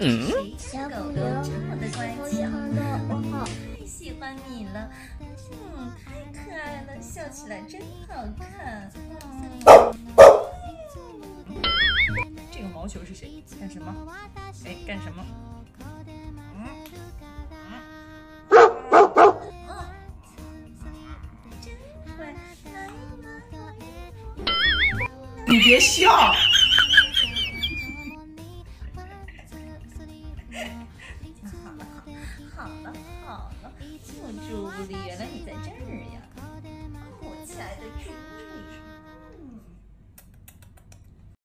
嗯，小狗狗这么的乖巧，太喜欢你了。嗯，太可爱了，笑起来真好看。这个毛球是谁？干什么？哎，干什么？你别笑。好了好，好了好了，小猪里，原来你在这儿呀！啊，我亲爱的猪里。